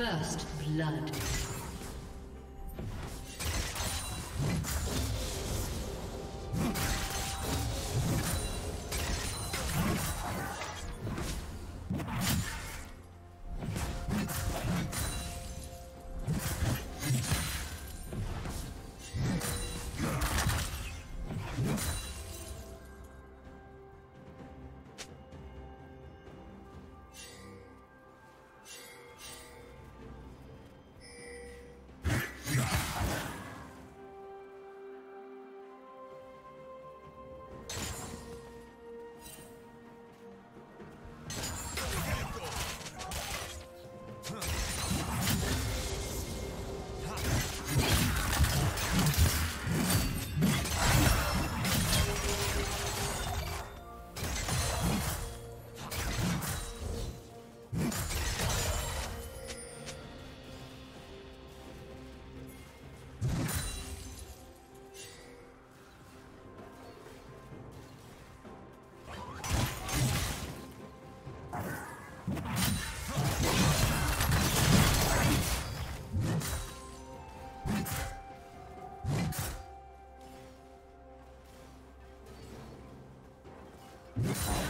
First blood. you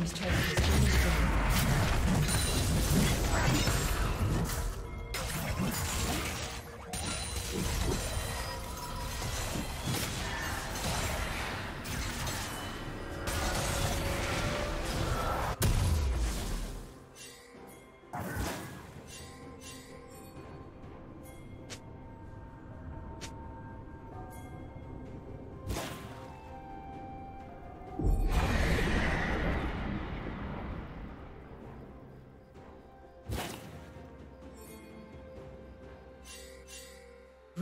Team's turret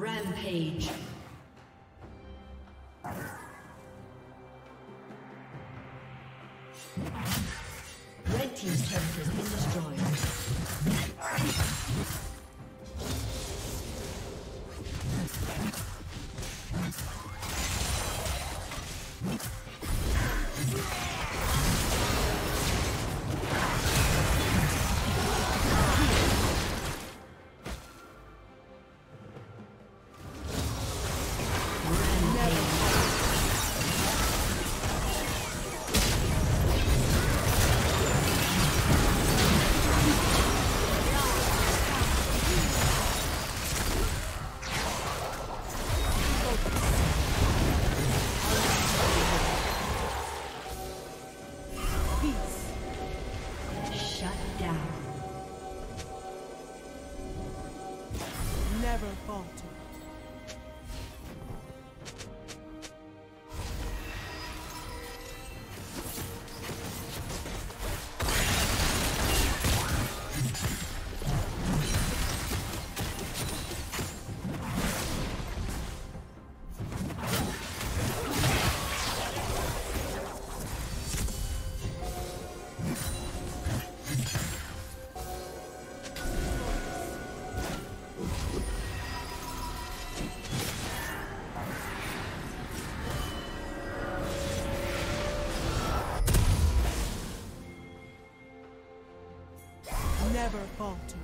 Rampage. Never falter.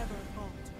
never falter.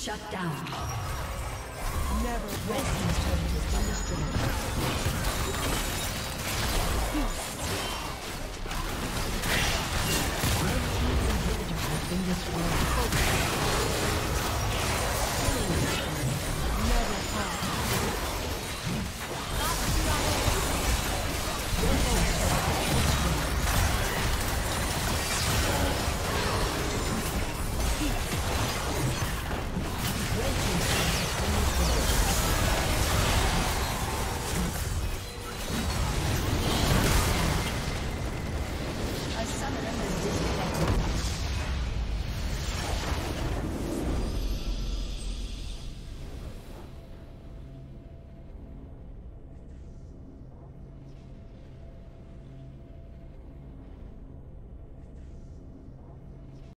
Shut down. Never. Team's turret has been destroyed. Red Team's inhibitor has been destroyed.